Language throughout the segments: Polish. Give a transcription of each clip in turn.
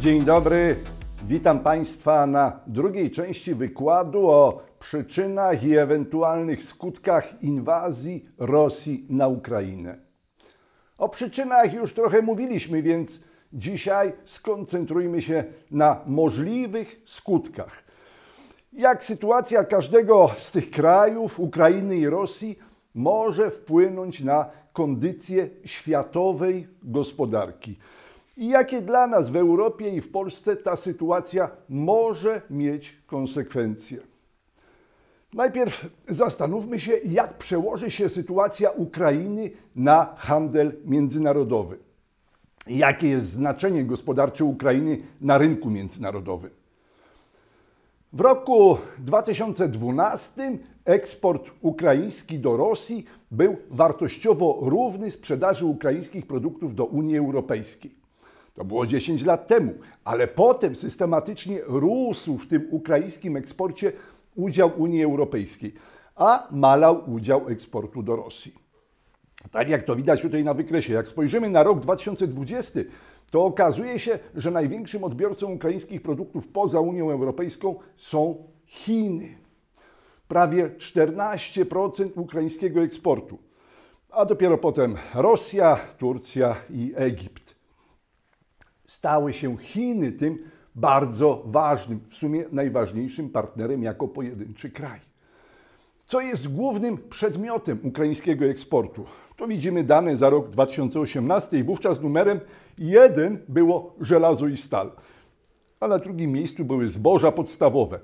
Dzień dobry, witam Państwa na drugiej części wykładu o przyczynach i ewentualnych skutkach inwazji Rosji na Ukrainę. O przyczynach już trochę mówiliśmy, więc dzisiaj skoncentrujmy się na możliwych skutkach. Jak sytuacja każdego z tych krajów, Ukrainy i Rosji, może wpłynąć na kondycję światowej gospodarki i jakie dla nas w Europie i w Polsce ta sytuacja może mieć konsekwencje. Najpierw zastanówmy się, jak przełoży się sytuacja Ukrainy na handel międzynarodowy. Jakie jest znaczenie gospodarcze Ukrainy na rynku międzynarodowym. W roku 2012 eksport ukraiński do Rosji był wartościowo równy sprzedaży ukraińskich produktów do Unii Europejskiej. To było 10 lat temu, ale potem systematycznie rósł w tym ukraińskim eksporcie udział Unii Europejskiej, a malał udział eksportu do Rosji. Tak jak to widać tutaj na wykresie, jak spojrzymy na rok 2020, to okazuje się, że największym odbiorcą ukraińskich produktów poza Unią Europejską są Chiny. Prawie 14% ukraińskiego eksportu, a dopiero potem Rosja, Turcja i Egipt. Stały się Chiny tym bardzo ważnym, w sumie najważniejszym partnerem jako pojedynczy kraj. Co jest głównym przedmiotem ukraińskiego eksportu? Tu widzimy dane za rok 2018 i wówczas numerem jeden było żelazo i stal, a na drugim miejscu były zboża podstawowe.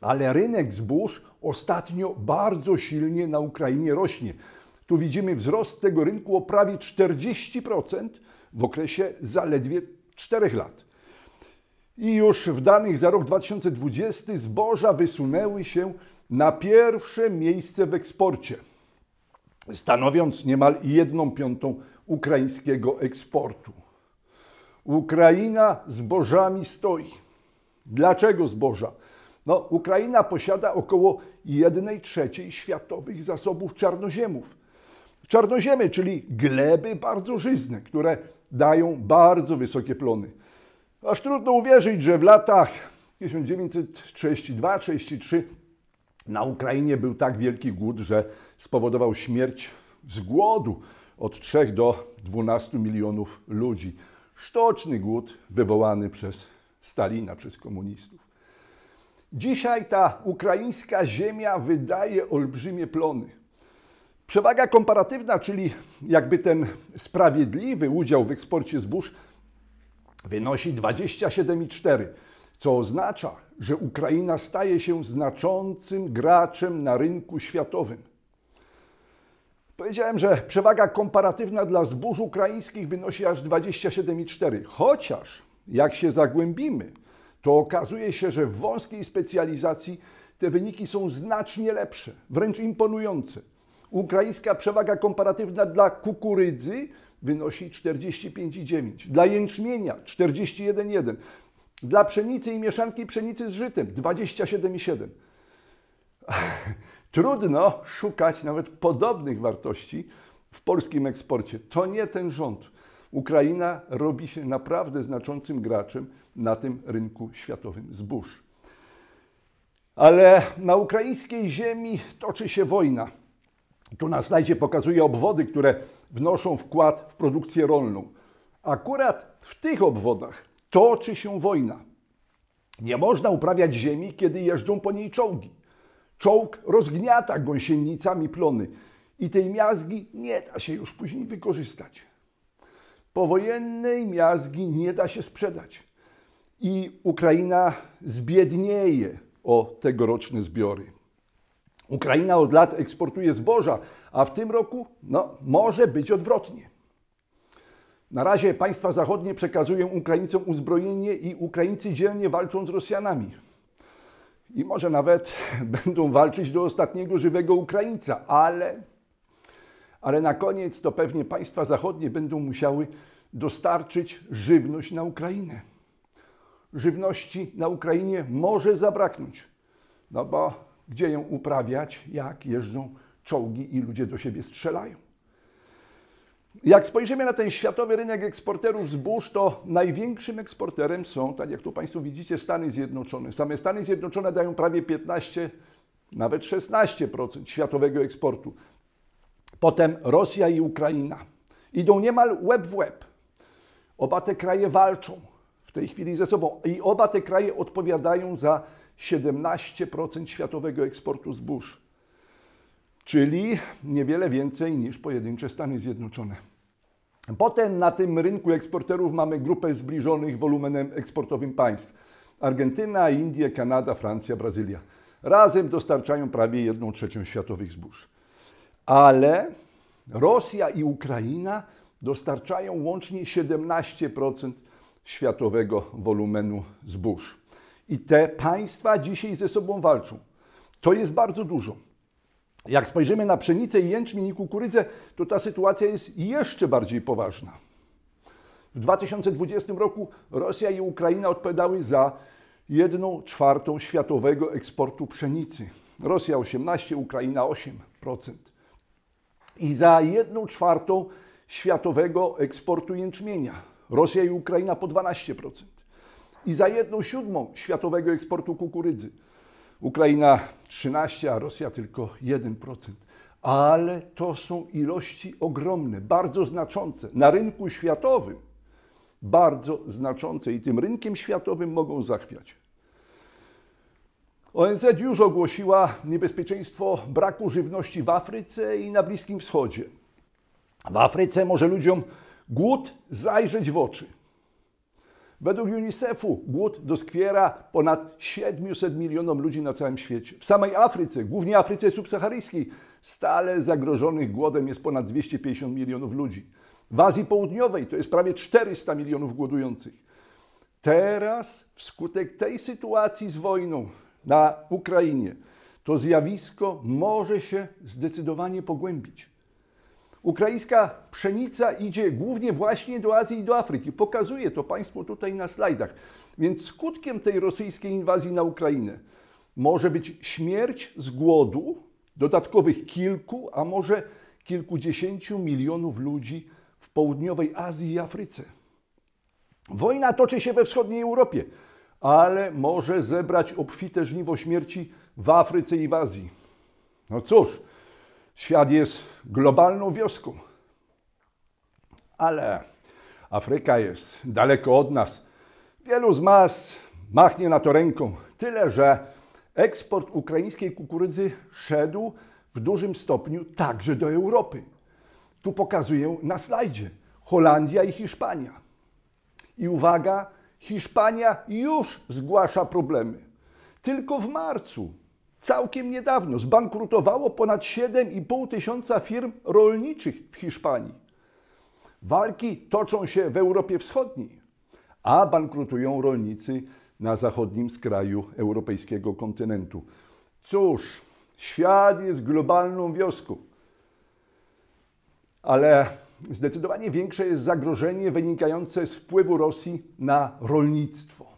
Ale rynek zbóż ostatnio bardzo silnie na Ukrainie rośnie. Tu widzimy wzrost tego rynku o prawie 40% w okresie zaledwie 4 lat. I już w danych za rok 2020 zboża wysunęły się na pierwsze miejsce w eksporcie, stanowiąc niemal jedną piątą ukraińskiego eksportu. Ukraina zbożami stoi. Dlaczego zboża? No, Ukraina posiada około 1 trzeciej światowych zasobów czarnoziemów. Czarnoziemy, czyli gleby bardzo żyzne, które dają bardzo wysokie plony. Aż trudno uwierzyć, że w latach 1932-33 na Ukrainie był tak wielki głód, że spowodował śmierć z głodu od 3 do 12 milionów ludzi. Sztoczny głód wywołany przez Stalina, przez komunistów. Dzisiaj ta ukraińska ziemia wydaje olbrzymie plony. Przewaga komparatywna, czyli jakby ten sprawiedliwy udział w eksporcie zbóż, wynosi 27,4, co oznacza, że Ukraina staje się znaczącym graczem na rynku światowym. Powiedziałem, że przewaga komparatywna dla zbóż ukraińskich wynosi aż 27,4, chociaż jak się zagłębimy, to okazuje się, że w wąskiej specjalizacji te wyniki są znacznie lepsze, wręcz imponujące. Ukraińska przewaga komparatywna dla kukurydzy wynosi 45,9, dla jęczmienia 41,1, dla pszenicy i mieszanki pszenicy z żytem 27,7. Trudno szukać nawet podobnych wartości w polskim eksporcie. To nie ten rząd. Ukraina robi się naprawdę znaczącym graczem na tym rynku światowym zbóż. Ale na ukraińskiej ziemi toczy się wojna. Tu na slajdzie pokazuję obwody, które wnoszą wkład w produkcję rolną. Akurat w tych obwodach toczy się wojna. Nie można uprawiać ziemi, kiedy jeżdżą po niej czołgi. Czołg rozgniata gąsienicami plony i tej miazgi nie da się już później wykorzystać. Powojennej miazgi nie da się sprzedać i Ukraina zbiednieje o tegoroczne zbiory. Ukraina od lat eksportuje zboża, a w tym roku no, może być odwrotnie. Na razie państwa zachodnie przekazują Ukraińcom uzbrojenie i Ukraińcy dzielnie walczą z Rosjanami. I może nawet będą walczyć do ostatniego żywego Ukraińca, ale, ale na koniec to pewnie państwa zachodnie będą musiały dostarczyć żywność na Ukrainę. Żywności na Ukrainie może zabraknąć, no bo gdzie ją uprawiać, jak jeżdżą czołgi i ludzie do siebie strzelają. Jak spojrzymy na ten światowy rynek eksporterów zbóż, to największym eksporterem są, tak jak tu Państwo widzicie, Stany Zjednoczone. Same Stany Zjednoczone dają prawie 15, nawet 16% światowego eksportu. Potem Rosja i Ukraina. Idą niemal łeb w łeb. Oba te kraje walczą w tej chwili ze sobą i oba te kraje odpowiadają za 17% światowego eksportu zbóż, czyli niewiele więcej niż pojedyncze Stany Zjednoczone. Potem na tym rynku eksporterów mamy grupę zbliżonych wolumenem eksportowym państw. Argentyna, Indie, Kanada, Francja, Brazylia. Razem dostarczają prawie 1 trzecią światowych zbóż. Ale Rosja i Ukraina dostarczają łącznie 17% światowego wolumenu zbóż. I te państwa dzisiaj ze sobą walczą. To jest bardzo dużo. Jak spojrzymy na pszenicę, jęczmień i kukurydzę, to ta sytuacja jest jeszcze bardziej poważna. W 2020 roku Rosja i Ukraina odpowiadały za 1 czwartą światowego eksportu pszenicy. Rosja 18, Ukraina 8%. I za 1 czwartą światowego eksportu jęczmienia. Rosja i Ukraina po 12%. I za 1 siódmą światowego eksportu kukurydzy. Ukraina 13, a Rosja tylko 1%. Ale to są ilości ogromne, bardzo znaczące. Na rynku światowym bardzo znaczące i tym rynkiem światowym mogą zachwiać. ONZ już ogłosiła niebezpieczeństwo braku żywności w Afryce i na Bliskim Wschodzie. W Afryce może ludziom głód zajrzeć w oczy. Według UNICEF-u głód doskwiera ponad 700 milionom ludzi na całym świecie. W samej Afryce, głównie Afryce subsaharyjskiej, stale zagrożonych głodem jest ponad 250 milionów ludzi. W Azji Południowej to jest prawie 400 milionów głodujących. Teraz, wskutek tej sytuacji z wojną na Ukrainie, to zjawisko może się zdecydowanie pogłębić. Ukraińska pszenica idzie głównie właśnie do Azji i do Afryki. Pokazuje to Państwu tutaj na slajdach. Więc skutkiem tej rosyjskiej inwazji na Ukrainę może być śmierć z głodu dodatkowych kilku, a może kilkudziesięciu milionów ludzi w południowej Azji i Afryce. Wojna toczy się we wschodniej Europie, ale może zebrać obfite żniwo śmierci w Afryce i w Azji. No cóż, Świat jest globalną wioską, ale Afryka jest daleko od nas. Wielu z nas machnie na to ręką. Tyle, że eksport ukraińskiej kukurydzy szedł w dużym stopniu także do Europy. Tu pokazuję na slajdzie Holandia i Hiszpania. I uwaga, Hiszpania już zgłasza problemy. Tylko w marcu Całkiem niedawno zbankrutowało ponad 7,5 tysiąca firm rolniczych w Hiszpanii. Walki toczą się w Europie Wschodniej, a bankrutują rolnicy na zachodnim skraju europejskiego kontynentu. Cóż, świat jest globalną wioską, ale zdecydowanie większe jest zagrożenie wynikające z wpływu Rosji na rolnictwo.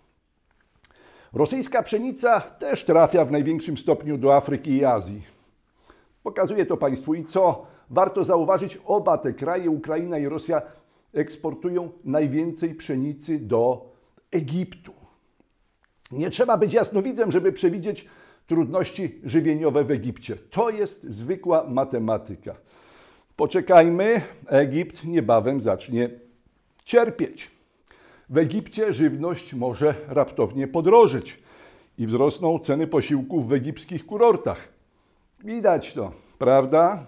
Rosyjska pszenica też trafia w największym stopniu do Afryki i Azji. Pokazuje to Państwu i co warto zauważyć, oba te kraje, Ukraina i Rosja, eksportują najwięcej pszenicy do Egiptu. Nie trzeba być jasnowidzem, żeby przewidzieć trudności żywieniowe w Egipcie. To jest zwykła matematyka. Poczekajmy, Egipt niebawem zacznie cierpieć. W Egipcie żywność może raptownie podrożyć i wzrosną ceny posiłków w egipskich kurortach. Widać to, prawda?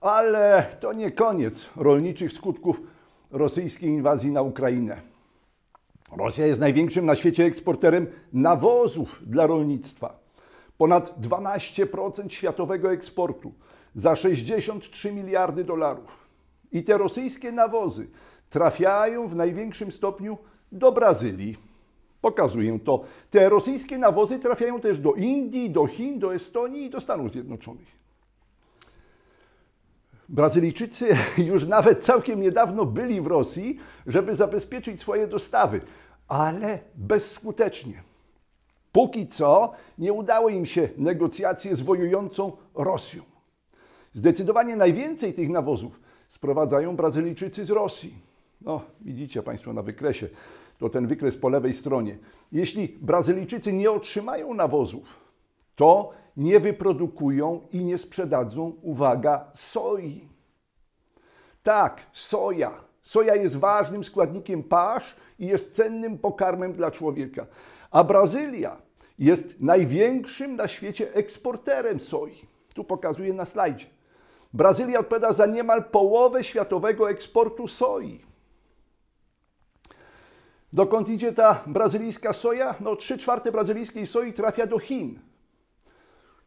Ale to nie koniec rolniczych skutków rosyjskiej inwazji na Ukrainę. Rosja jest największym na świecie eksporterem nawozów dla rolnictwa. Ponad 12% światowego eksportu za 63 miliardy dolarów. I te rosyjskie nawozy trafiają w największym stopniu do Brazylii. Pokazuję to. Te rosyjskie nawozy trafiają też do Indii, do Chin, do Estonii i do Stanów Zjednoczonych. Brazylijczycy już nawet całkiem niedawno byli w Rosji, żeby zabezpieczyć swoje dostawy, ale bezskutecznie. Póki co nie udało im się negocjacje z wojującą Rosją. Zdecydowanie najwięcej tych nawozów sprowadzają Brazylijczycy z Rosji. No, widzicie Państwo na wykresie, to ten wykres po lewej stronie. Jeśli Brazylijczycy nie otrzymają nawozów, to nie wyprodukują i nie sprzedadzą, uwaga, soi. Tak, soja. Soja jest ważnym składnikiem pasz i jest cennym pokarmem dla człowieka. A Brazylia jest największym na świecie eksporterem soi. Tu pokazuję na slajdzie. Brazylia odpowiada za niemal połowę światowego eksportu soi. Dokąd idzie ta brazylijska soja? No, 3 czwarte brazylijskiej soi trafia do Chin.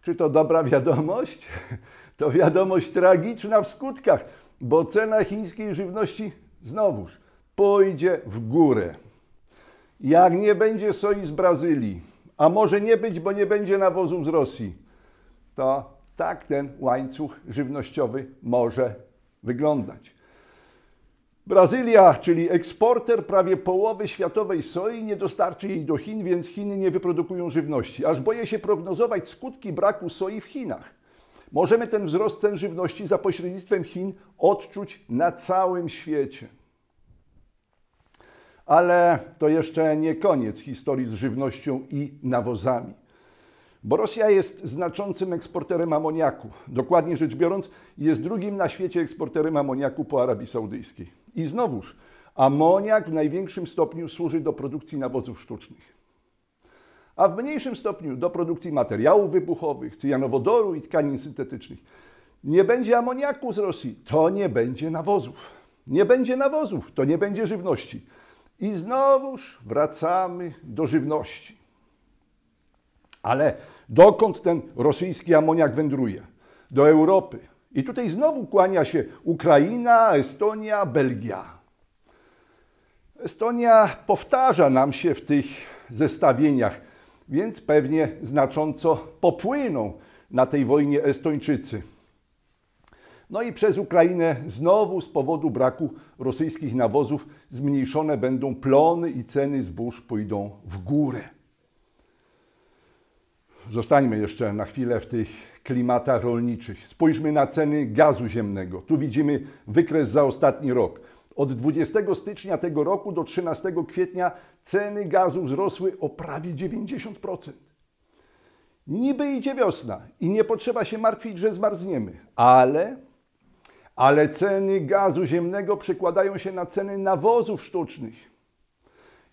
Czy to dobra wiadomość? To wiadomość tragiczna w skutkach, bo cena chińskiej żywności znowuż pójdzie w górę. Jak nie będzie soi z Brazylii, a może nie być, bo nie będzie nawozów z Rosji, to tak ten łańcuch żywnościowy może wyglądać. Brazylia, czyli eksporter prawie połowy światowej soi, nie dostarczy jej do Chin, więc Chiny nie wyprodukują żywności. Aż boję się prognozować skutki braku soi w Chinach. Możemy ten wzrost cen żywności za pośrednictwem Chin odczuć na całym świecie. Ale to jeszcze nie koniec historii z żywnością i nawozami. Bo Rosja jest znaczącym eksporterem amoniaku. Dokładnie rzecz biorąc, jest drugim na świecie eksporterem amoniaku po Arabii Saudyjskiej. I znowuż, amoniak w największym stopniu służy do produkcji nawozów sztucznych. A w mniejszym stopniu do produkcji materiałów wybuchowych, cyjanowodoru i tkanin syntetycznych. Nie będzie amoniaku z Rosji, to nie będzie nawozów. Nie będzie nawozów, to nie będzie żywności. I znowuż wracamy do żywności. Ale dokąd ten rosyjski amoniak wędruje? Do Europy. I tutaj znowu kłania się Ukraina, Estonia, Belgia. Estonia powtarza nam się w tych zestawieniach, więc pewnie znacząco popłyną na tej wojnie Estończycy. No i przez Ukrainę znowu z powodu braku rosyjskich nawozów zmniejszone będą plony i ceny zbóż pójdą w górę. Zostańmy jeszcze na chwilę w tych klimatach rolniczych. Spójrzmy na ceny gazu ziemnego. Tu widzimy wykres za ostatni rok. Od 20 stycznia tego roku do 13 kwietnia ceny gazu wzrosły o prawie 90%. Niby idzie wiosna i nie potrzeba się martwić, że zmarzniemy, ale, ale ceny gazu ziemnego przekładają się na ceny nawozów sztucznych.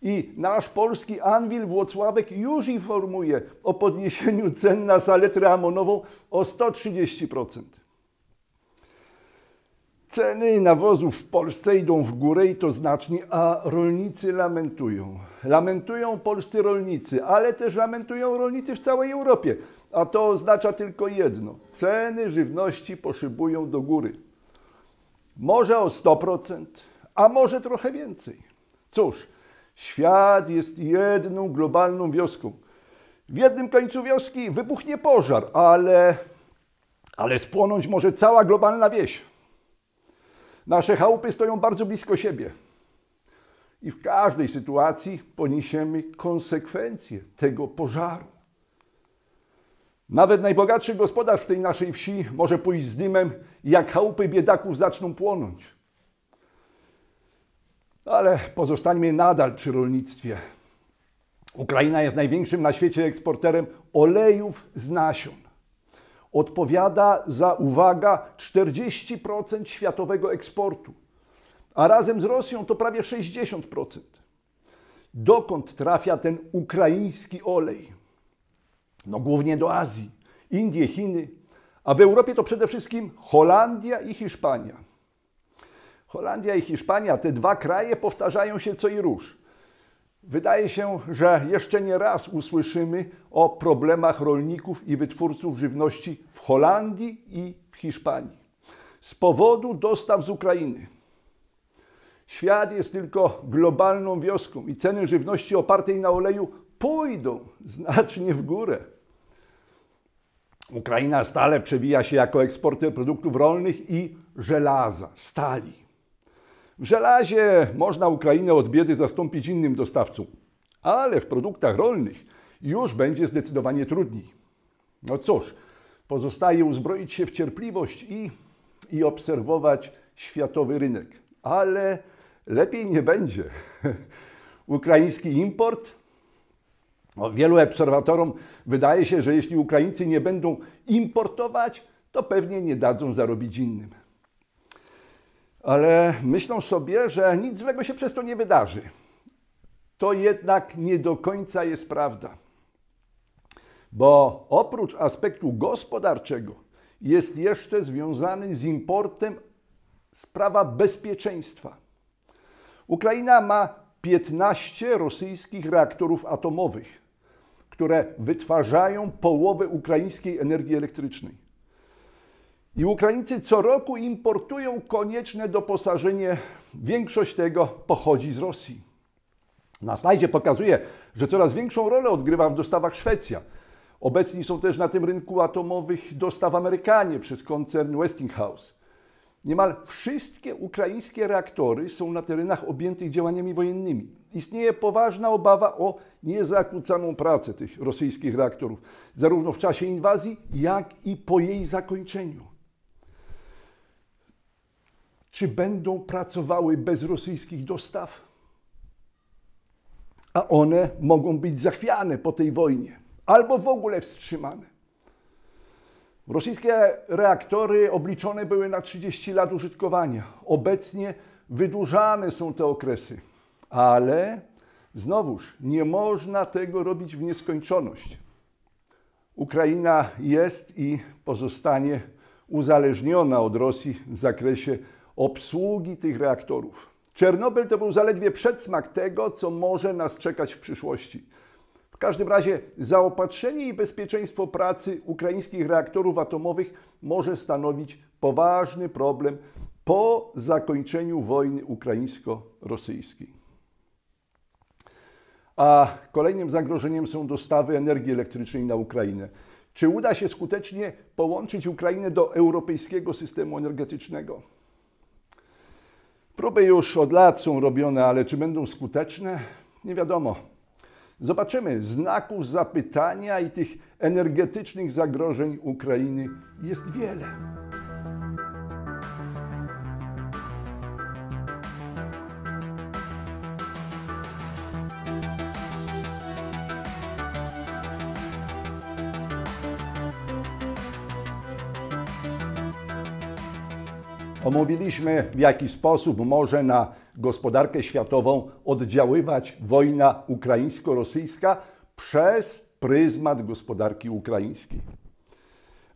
I nasz polski Anwil Włocławek już informuje o podniesieniu cen na saletrę amonową o 130%. Ceny nawozów w Polsce idą w górę i to znacznie, a rolnicy lamentują. Lamentują polscy rolnicy, ale też lamentują rolnicy w całej Europie. A to oznacza tylko jedno: ceny żywności poszybują do góry. Może o 100%, a może trochę więcej. Cóż, Świat jest jedną globalną wioską. W jednym końcu wioski wybuchnie pożar, ale, ale spłonąć może cała globalna wieś. Nasze chałupy stoją bardzo blisko siebie. I w każdej sytuacji poniesiemy konsekwencje tego pożaru. Nawet najbogatszy gospodarz w tej naszej wsi może pójść z dymem, jak chałupy biedaków zaczną płonąć. Ale pozostańmy nadal przy rolnictwie. Ukraina jest największym na świecie eksporterem olejów z nasion. Odpowiada za, uwaga, 40% światowego eksportu, a razem z Rosją to prawie 60%. Dokąd trafia ten ukraiński olej? No głównie do Azji, Indie, Chiny, a w Europie to przede wszystkim Holandia i Hiszpania. Holandia i Hiszpania, te dwa kraje powtarzają się co i róż. Wydaje się, że jeszcze nie raz usłyszymy o problemach rolników i wytwórców żywności w Holandii i w Hiszpanii z powodu dostaw z Ukrainy. Świat jest tylko globalną wioską i ceny żywności opartej na oleju pójdą znacznie w górę. Ukraina stale przewija się jako eksporter produktów rolnych i żelaza, stali. W żelazie można Ukrainę od biedy zastąpić innym dostawcą, ale w produktach rolnych już będzie zdecydowanie trudniej. No cóż, Pozostaje uzbroić się w cierpliwość i, i obserwować światowy rynek. Ale lepiej nie będzie. Ukraiński import. Wielu obserwatorom wydaje się, że jeśli Ukraińcy nie będą importować, to pewnie nie dadzą zarobić innym. Ale myślą sobie, że nic złego się przez to nie wydarzy. To jednak nie do końca jest prawda. Bo oprócz aspektu gospodarczego jest jeszcze związany z importem sprawa bezpieczeństwa. Ukraina ma 15 rosyjskich reaktorów atomowych, które wytwarzają połowę ukraińskiej energii elektrycznej. I Ukraińcy co roku importują konieczne doposażenie. Większość tego pochodzi z Rosji. Na slajdzie pokazuje, że coraz większą rolę odgrywa w dostawach Szwecja. Obecni są też na tym rynku atomowych dostaw Amerykanie przez koncern Westinghouse. Niemal wszystkie ukraińskie reaktory są na terenach objętych działaniami wojennymi. Istnieje poważna obawa o niezakłócaną pracę tych rosyjskich reaktorów, zarówno w czasie inwazji, jak i po jej zakończeniu. Czy będą pracowały bez rosyjskich dostaw? A one mogą być zachwiane po tej wojnie albo w ogóle wstrzymane. Rosyjskie reaktory obliczone były na 30 lat użytkowania. Obecnie wydłużane są te okresy, ale znowuż nie można tego robić w nieskończoność. Ukraina jest i pozostanie uzależniona od Rosji w zakresie obsługi tych reaktorów. Czernobyl to był zaledwie przedsmak tego, co może nas czekać w przyszłości. W każdym razie zaopatrzenie i bezpieczeństwo pracy ukraińskich reaktorów atomowych może stanowić poważny problem po zakończeniu wojny ukraińsko-rosyjskiej. A kolejnym zagrożeniem są dostawy energii elektrycznej na Ukrainę. Czy uda się skutecznie połączyć Ukrainę do europejskiego systemu energetycznego? Próby już od lat są robione, ale czy będą skuteczne? Nie wiadomo. Zobaczymy, znaków zapytania i tych energetycznych zagrożeń Ukrainy jest wiele. Omówiliśmy, w jaki sposób może na gospodarkę światową oddziaływać wojna ukraińsko-rosyjska przez pryzmat gospodarki ukraińskiej.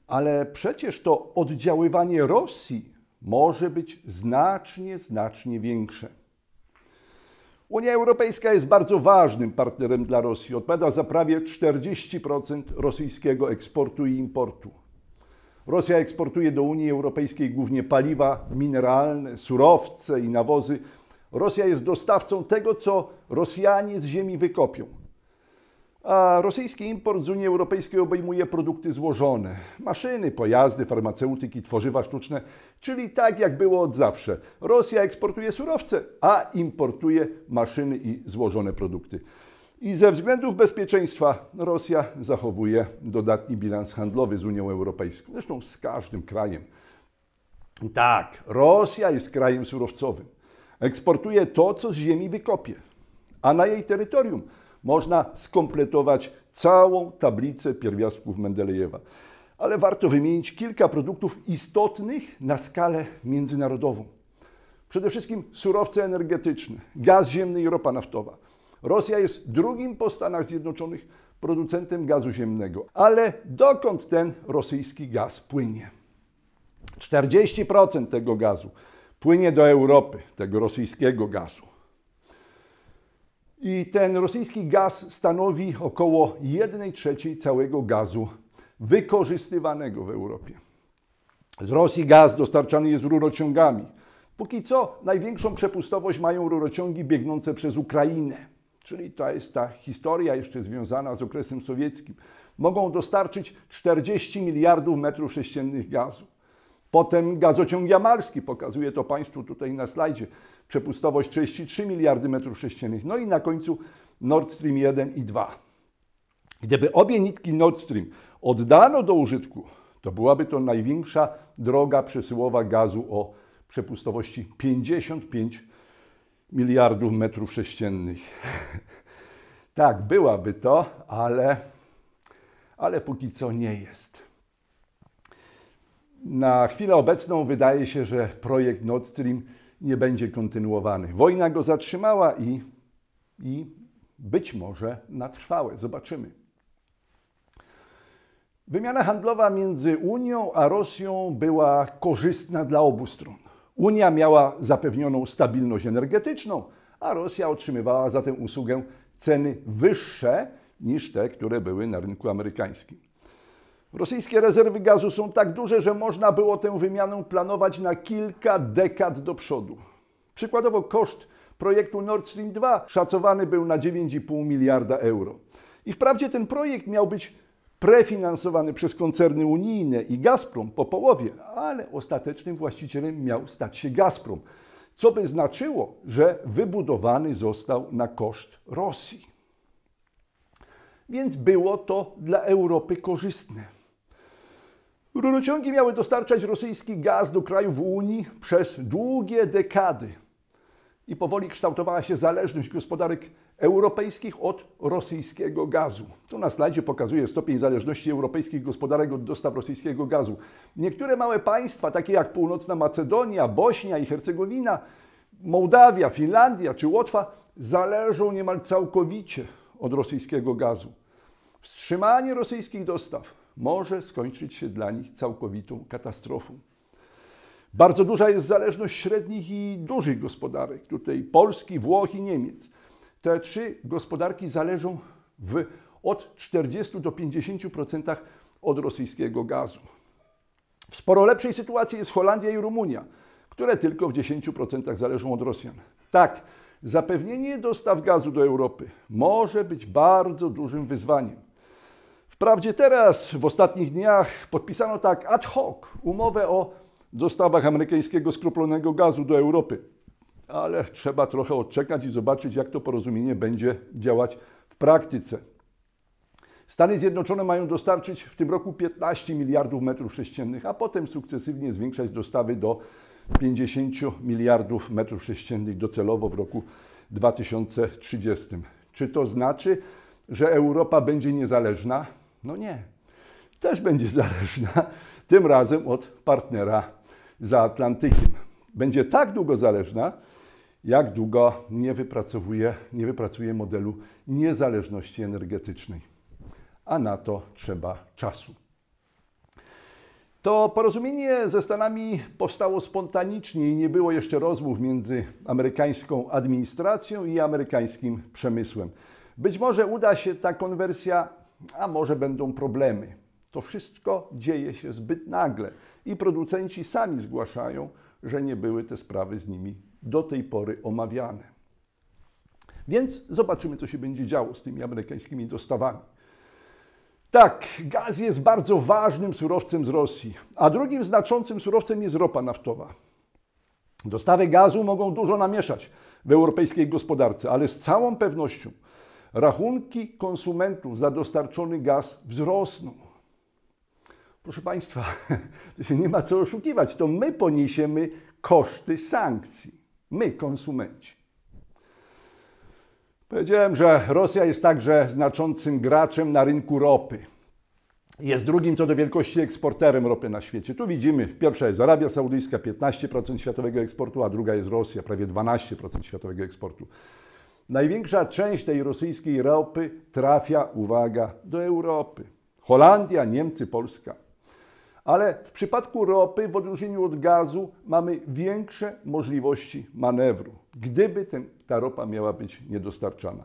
Ale przecież to oddziaływanie Rosji może być znacznie, znacznie większe. Unia Europejska jest bardzo ważnym partnerem dla Rosji. Odpowiada za prawie 40% rosyjskiego eksportu i importu. Rosja eksportuje do Unii Europejskiej głównie paliwa mineralne, surowce i nawozy. Rosja jest dostawcą tego, co Rosjanie z ziemi wykopią. A rosyjski import z Unii Europejskiej obejmuje produkty złożone: maszyny, pojazdy, farmaceutyki, tworzywa sztuczne, czyli tak jak było od zawsze. Rosja eksportuje surowce, a importuje maszyny i złożone produkty. I ze względów bezpieczeństwa Rosja zachowuje dodatni bilans handlowy z Unią Europejską, zresztą z każdym krajem. Tak, Rosja jest krajem surowcowym. Eksportuje to, co z ziemi wykopie, a na jej terytorium można skompletować całą tablicę pierwiastków Mendelejewa. Ale warto wymienić kilka produktów istotnych na skalę międzynarodową. Przede wszystkim surowce energetyczne, gaz ziemny i ropa naftowa Rosja jest drugim po Stanach Zjednoczonych producentem gazu ziemnego. Ale dokąd ten rosyjski gaz płynie? 40% tego gazu płynie do Europy, tego rosyjskiego gazu. I ten rosyjski gaz stanowi około 1 trzeciej całego gazu wykorzystywanego w Europie. Z Rosji gaz dostarczany jest rurociągami. Póki co największą przepustowość mają rurociągi biegnące przez Ukrainę czyli to jest ta historia jeszcze związana z okresem sowieckim, mogą dostarczyć 40 miliardów metrów sześciennych gazu. Potem gazociąg jamalski, pokazuje to Państwu tutaj na slajdzie, przepustowość 33 miliardy metrów sześciennych. No i na końcu Nord Stream 1 i 2. Gdyby obie nitki Nord Stream oddano do użytku, To byłaby to największa droga przesyłowa gazu o przepustowości 55 miliardów metrów sześciennych. tak, byłaby to, ale, ale póki co nie jest. Na chwilę obecną wydaje się, że projekt Nord Stream nie będzie kontynuowany. Wojna go zatrzymała i, i być może na trwałe. Zobaczymy. Wymiana handlowa między Unią a Rosją była korzystna dla obu stron. Unia miała zapewnioną stabilność energetyczną, a Rosja otrzymywała za tę usługę ceny wyższe niż te, które były na rynku amerykańskim. Rosyjskie rezerwy gazu są tak duże, że można było tę wymianę planować na kilka dekad do przodu. Przykładowo koszt projektu Nord Stream 2 szacowany był na 9,5 miliarda euro. I wprawdzie ten projekt miał być prefinansowany przez koncerny unijne i Gazprom po połowie, ale ostatecznym właścicielem miał stać się Gazprom, co by znaczyło, że wybudowany został na koszt Rosji. Więc było to dla Europy korzystne. Rurociągi miały dostarczać rosyjski gaz do krajów Unii przez długie dekady i powoli kształtowała się zależność gospodarek europejskich od rosyjskiego gazu. Tu na slajdzie pokazuje stopień zależności europejskich gospodarek od dostaw rosyjskiego gazu. Niektóre małe państwa, takie jak Północna Macedonia, Bośnia i Hercegowina, Mołdawia, Finlandia czy Łotwa, zależą niemal całkowicie od rosyjskiego gazu. Wstrzymanie rosyjskich dostaw może skończyć się dla nich całkowitą katastrofą. Bardzo duża jest zależność średnich i dużych gospodarek, tutaj Polski, Włoch i Niemiec. Te trzy gospodarki zależą w, od 40 do 50% od rosyjskiego gazu. W sporo lepszej sytuacji jest Holandia i Rumunia, które tylko w 10% zależą od Rosjan. Tak, zapewnienie dostaw gazu do Europy może być bardzo dużym wyzwaniem. Wprawdzie teraz, w ostatnich dniach, podpisano tak ad hoc umowę o dostawach amerykańskiego skroplonego gazu do Europy ale trzeba trochę odczekać i zobaczyć, jak to porozumienie będzie działać w praktyce. Stany Zjednoczone mają dostarczyć w tym roku 15 miliardów metrów sześciennych, a potem sukcesywnie zwiększać dostawy do 50 miliardów metrów sześciennych docelowo w roku 2030. Czy to znaczy, że Europa będzie niezależna? No nie. Też będzie zależna, tym razem od partnera za Atlantykiem. Będzie tak długo zależna, jak długo nie wypracowuje, nie wypracuje modelu niezależności energetycznej. A na to trzeba czasu. To porozumienie ze Stanami powstało spontanicznie i nie było jeszcze rozmów między amerykańską administracją i amerykańskim przemysłem. Być może uda się ta konwersja, a może będą problemy. To wszystko dzieje się zbyt nagle i producenci sami zgłaszają, że nie były te sprawy z nimi do tej pory omawiane. Więc zobaczymy, co się będzie działo z tymi amerykańskimi dostawami. Tak, gaz jest bardzo ważnym surowcem z Rosji, a drugim znaczącym surowcem jest ropa naftowa. Dostawy gazu mogą dużo namieszać w europejskiej gospodarce, ale z całą pewnością rachunki konsumentów za dostarczony gaz wzrosną. Proszę Państwa, to się nie ma co oszukiwać, to my poniesiemy koszty sankcji. My, konsumenci. Powiedziałem, że Rosja jest także znaczącym graczem na rynku ropy. Jest drugim co do wielkości eksporterem ropy na świecie. Tu widzimy, pierwsza jest Arabia Saudyjska, 15% światowego eksportu, a druga jest Rosja, prawie 12% światowego eksportu. Największa część tej rosyjskiej ropy trafia, uwaga, do Europy. Holandia, Niemcy, Polska. Ale w przypadku ropy, w odróżnieniu od gazu, mamy większe możliwości manewru, gdyby ten, ta ropa miała być niedostarczana.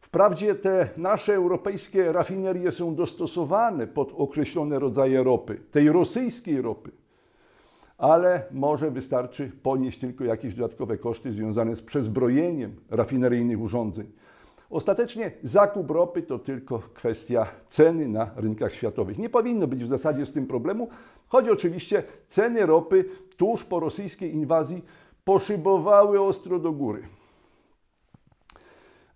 Wprawdzie te nasze europejskie rafinerie są dostosowane pod określone rodzaje ropy, tej rosyjskiej ropy, ale może wystarczy ponieść tylko jakieś dodatkowe koszty związane z przezbrojeniem rafineryjnych urządzeń. Ostatecznie zakup ropy to tylko kwestia ceny na rynkach światowych. Nie powinno być w zasadzie z tym problemu, choć oczywiście ceny ropy tuż po rosyjskiej inwazji poszybowały ostro do góry.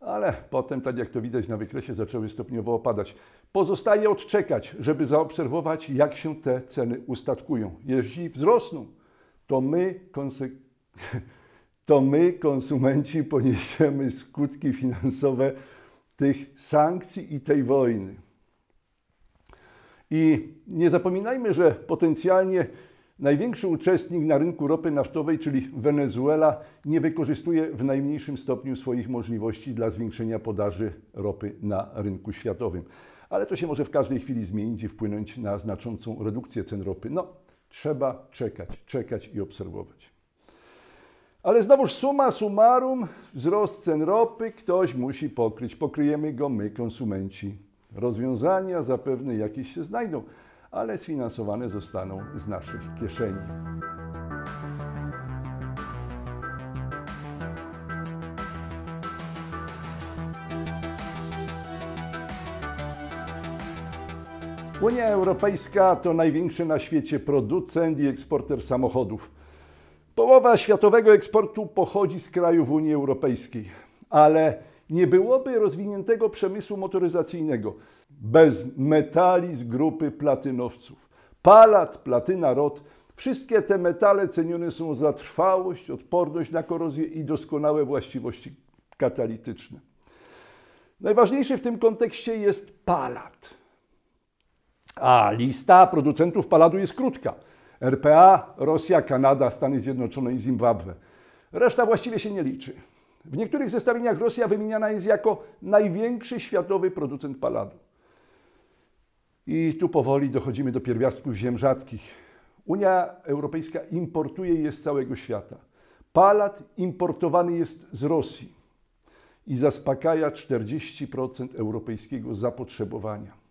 Ale potem, tak jak to widać na wykresie, zaczęły stopniowo opadać. Pozostaje odczekać, żeby zaobserwować, jak się te ceny ustatkują. Jeśli wzrosną, to my, to my, konsumenci, poniesiemy skutki finansowe tych sankcji i tej wojny. I nie zapominajmy, że potencjalnie największy uczestnik na rynku ropy naftowej, czyli Wenezuela, nie wykorzystuje w najmniejszym stopniu swoich możliwości dla zwiększenia podaży ropy na rynku światowym. Ale to się może w każdej chwili zmienić i wpłynąć na znaczącą redukcję cen ropy. No, trzeba czekać, czekać i obserwować. Ale znowuż suma summarum, wzrost cen ropy ktoś musi pokryć. Pokryjemy go my, konsumenci. Rozwiązania zapewne jakieś się znajdą, ale sfinansowane zostaną z naszych kieszeni. Unia Europejska to największy na świecie producent i eksporter samochodów. Połowa światowego eksportu pochodzi z krajów Unii Europejskiej, ale nie byłoby rozwiniętego przemysłu motoryzacyjnego bez metali z grupy platynowców. Palat, platyna, rod, wszystkie te metale cenione są za trwałość, odporność na korozję i doskonałe właściwości katalityczne. Najważniejszy w tym kontekście jest palat. A lista producentów paladu jest krótka. RPA, Rosja, Kanada, Stany Zjednoczone i Zimbabwe. Reszta właściwie się nie liczy. W niektórych zestawieniach Rosja wymieniana jest jako największy światowy producent paladu. I tu powoli dochodzimy do pierwiastków ziem rzadkich. Unia Europejska importuje je z całego świata. Palat importowany jest z Rosji i zaspokaja 40% europejskiego zapotrzebowania.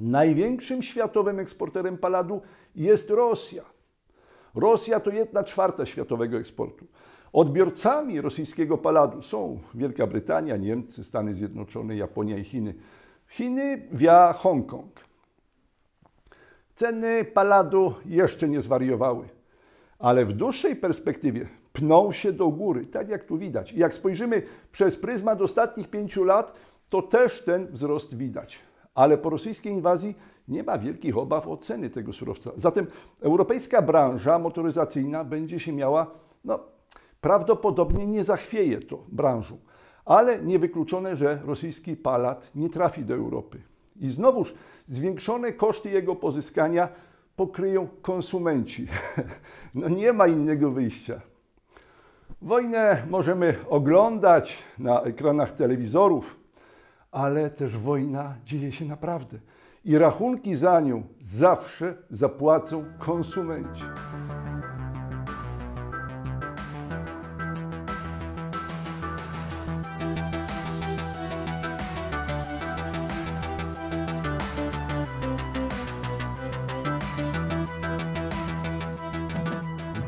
Największym światowym eksporterem paladu jest Rosja. Rosja to jedna czwarta światowego eksportu. Odbiorcami rosyjskiego paladu są Wielka Brytania, Niemcy, Stany Zjednoczone, Japonia i Chiny. Chiny via Hongkong. Ceny paladu jeszcze nie zwariowały, ale w dłuższej perspektywie pną się do góry, tak jak tu widać. I jak spojrzymy przez pryzmat ostatnich pięciu lat, to też ten wzrost widać. Ale po rosyjskiej inwazji nie ma wielkich obaw o ceny tego surowca. Zatem europejska branża motoryzacyjna będzie się miała, no prawdopodobnie nie zachwieje to branżą, ale niewykluczone, że rosyjski palat nie trafi do Europy. I znowuż zwiększone koszty jego pozyskania pokryją konsumenci. No nie ma innego wyjścia. Wojnę możemy oglądać na ekranach telewizorów, ale też wojna dzieje się naprawdę. I rachunki za nią zawsze zapłacą konsumenci.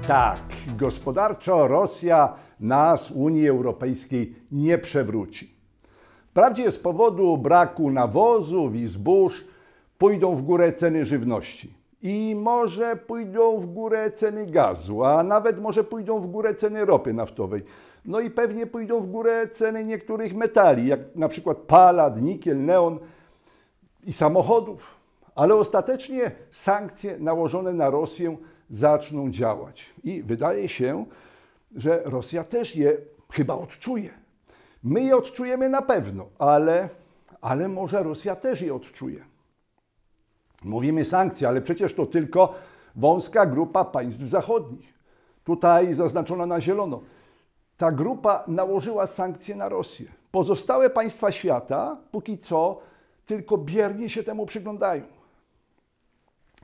Tak, gospodarczo Rosja nas, Unii Europejskiej, nie przewróci. Wprawdzie z powodu braku nawozów i zbóż pójdą w górę ceny żywności. I może pójdą w górę ceny gazu, a nawet może pójdą w górę ceny ropy naftowej. No i pewnie pójdą w górę ceny niektórych metali, jak na przykład palat, nikiel, neon i samochodów. Ale ostatecznie sankcje nałożone na Rosję zaczną działać. I wydaje się, że Rosja też je chyba odczuje. My je odczujemy na pewno, ale, ale może Rosja też je odczuje. Mówimy sankcje, ale przecież to tylko wąska grupa państw zachodnich. Tutaj zaznaczona na zielono. Ta grupa nałożyła sankcje na Rosję. Pozostałe państwa świata póki co tylko biernie się temu przyglądają.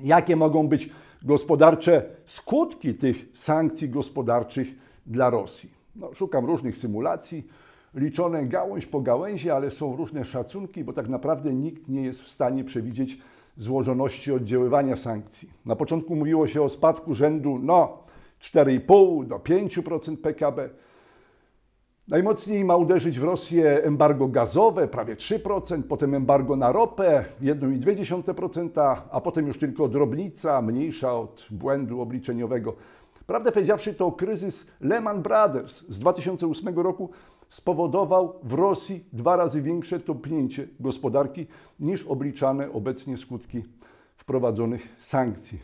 Jakie mogą być gospodarcze skutki tych sankcji gospodarczych dla Rosji? No, szukam różnych symulacji liczone gałąź po gałęzi, ale są różne szacunki, bo tak naprawdę nikt nie jest w stanie przewidzieć złożoności oddziaływania sankcji. Na początku mówiło się o spadku rzędu no 4,5 do 5% PKB. Najmocniej ma uderzyć w Rosję embargo gazowe, prawie 3%, potem embargo na ropę, 1,2%, a potem już tylko drobnica, mniejsza od błędu obliczeniowego. Prawdę powiedziawszy, to kryzys Lehman Brothers z 2008 roku spowodował w Rosji dwa razy większe topnięcie gospodarki niż obliczane obecnie skutki wprowadzonych sankcji.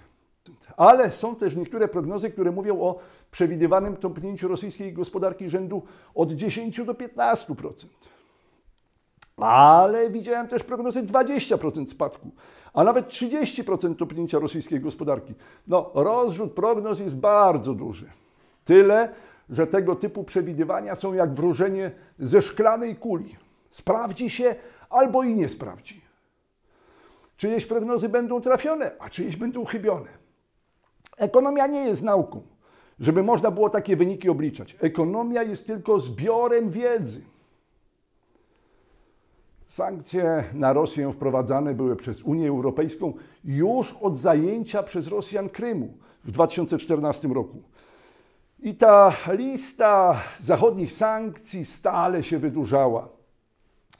Ale są też niektóre prognozy, które mówią o przewidywanym topnięciu rosyjskiej gospodarki rzędu od 10 do 15%. Ale widziałem też prognozy 20% spadku, a nawet 30% topnięcia rosyjskiej gospodarki. No, rozrzut prognoz jest bardzo duży. Tyle, że tego typu przewidywania są jak wróżenie ze szklanej kuli. Sprawdzi się albo i nie sprawdzi. Czyjeś prognozy będą trafione, a czyjeś będą chybione. Ekonomia nie jest nauką, żeby można było takie wyniki obliczać. Ekonomia jest tylko zbiorem wiedzy. Sankcje na Rosję wprowadzane były przez Unię Europejską już od zajęcia przez Rosjan Krymu w 2014 roku. I ta lista zachodnich sankcji stale się wydłużała.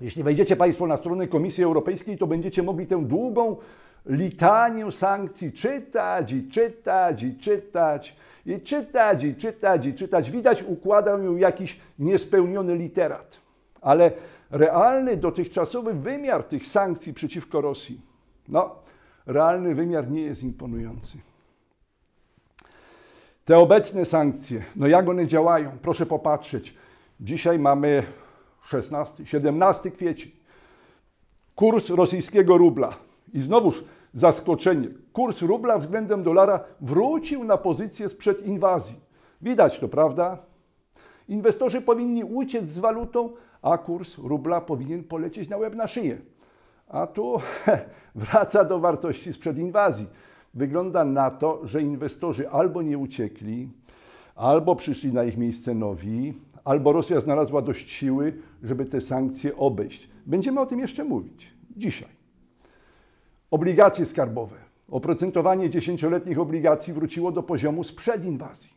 Jeśli wejdziecie Państwo na stronę Komisji Europejskiej, to będziecie mogli tę długą litanię sankcji czytać i czytać i czytać i czytać i czytać i czytać. Widać, układał ją jakiś niespełniony literat. Ale realny dotychczasowy wymiar tych sankcji przeciwko Rosji, no, realny wymiar nie jest imponujący. Te obecne sankcje, no jak one działają? Proszę popatrzeć. Dzisiaj mamy 16, 17 kwiecień. Kurs rosyjskiego rubla. I znowuż zaskoczenie. Kurs rubla względem dolara wrócił na pozycję sprzed inwazji. Widać to, prawda? Inwestorzy powinni uciec z walutą, a kurs rubla powinien polecieć na łeb na szyję. A tu wraca do wartości sprzed inwazji. Wygląda na to, że inwestorzy albo nie uciekli, albo przyszli na ich miejsce nowi, albo Rosja znalazła dość siły, żeby te sankcje obejść. Będziemy o tym jeszcze mówić dzisiaj. Obligacje skarbowe. Oprocentowanie dziesięcioletnich obligacji wróciło do poziomu sprzed inwazji.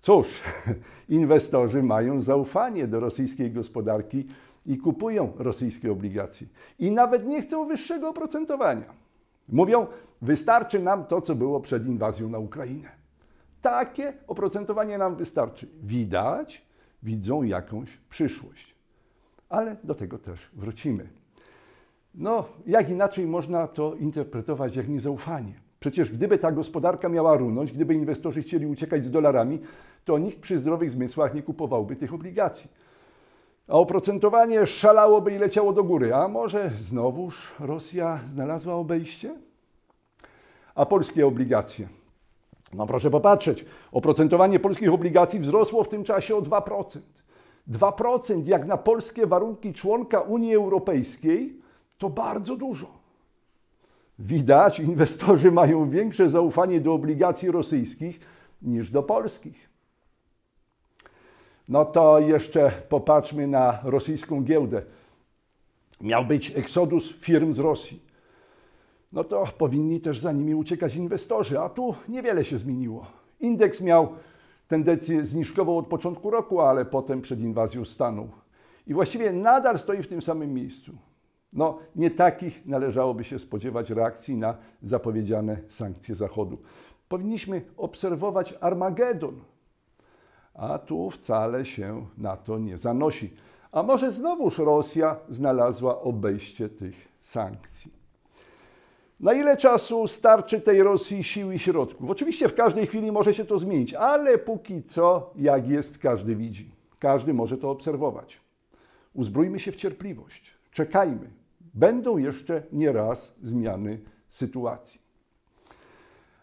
Cóż, inwestorzy mają zaufanie do rosyjskiej gospodarki i kupują rosyjskie obligacje. I nawet nie chcą wyższego oprocentowania. Mówią, wystarczy nam to, co było przed inwazją na Ukrainę. Takie oprocentowanie nam wystarczy. Widać, widzą jakąś przyszłość. Ale do tego też wrócimy. No, jak inaczej można to interpretować jak niezaufanie? Przecież gdyby ta gospodarka miała runąć, gdyby inwestorzy chcieli uciekać z dolarami, to nikt przy zdrowych zmysłach nie kupowałby tych obligacji. A oprocentowanie szalałoby i leciało do góry. A może znowuż Rosja znalazła obejście? A polskie obligacje? No proszę popatrzeć, oprocentowanie polskich obligacji wzrosło w tym czasie o 2%. 2% jak na polskie warunki członka Unii Europejskiej to bardzo dużo. Widać, inwestorzy mają większe zaufanie do obligacji rosyjskich niż do polskich. No to jeszcze popatrzmy na rosyjską giełdę. Miał być eksodus firm z Rosji. No to powinni też za nimi uciekać inwestorzy, a tu niewiele się zmieniło. Indeks miał tendencję zniżkową od początku roku, ale potem przed inwazją stanął. I właściwie nadal stoi w tym samym miejscu. No, nie takich należałoby się spodziewać reakcji na zapowiedziane sankcje Zachodu. Powinniśmy obserwować Armagedon, a tu wcale się na to nie zanosi. A może znowuż Rosja znalazła obejście tych sankcji? Na ile czasu starczy tej Rosji sił i środków? Oczywiście w każdej chwili może się to zmienić, ale póki co, jak jest, każdy widzi. Każdy może to obserwować. Uzbrójmy się w cierpliwość. Czekajmy. Będą jeszcze nieraz zmiany sytuacji.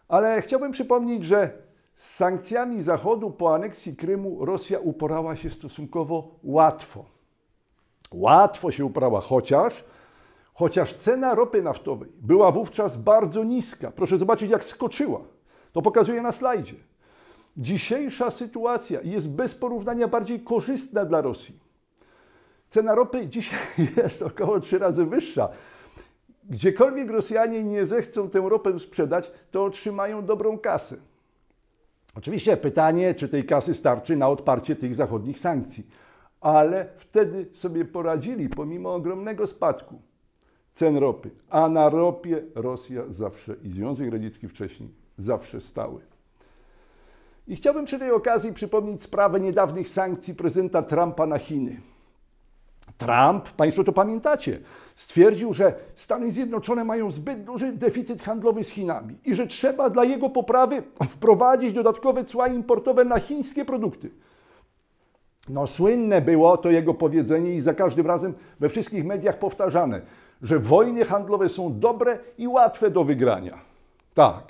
Ale chciałbym przypomnieć, że z sankcjami Zachodu po aneksji Krymu Rosja uporała się stosunkowo łatwo. Łatwo się uporała, chociaż, chociaż cena ropy naftowej była wówczas bardzo niska. Proszę zobaczyć, jak skoczyła. To pokazuję na slajdzie. Dzisiejsza sytuacja jest bez porównania bardziej korzystna dla Rosji. Cena ropy dzisiaj jest około trzy razy wyższa. Gdziekolwiek Rosjanie nie zechcą tę ropę sprzedać, to otrzymają dobrą kasę. Oczywiście pytanie, czy tej kasy starczy na odparcie tych zachodnich sankcji, ale wtedy sobie poradzili pomimo ogromnego spadku cen ropy. A na ropie Rosja zawsze i Związek Radziecki wcześniej zawsze stały. I chciałbym przy tej okazji przypomnieć sprawę niedawnych sankcji prezydenta Trumpa na Chiny. Trump, Państwo to pamiętacie, stwierdził, że Stany Zjednoczone mają zbyt duży deficyt handlowy z Chinami i że trzeba dla jego poprawy wprowadzić dodatkowe cła importowe na chińskie produkty. No, słynne było to jego powiedzenie i za każdym razem we wszystkich mediach powtarzane, że wojny handlowe są dobre i łatwe do wygrania. Tak,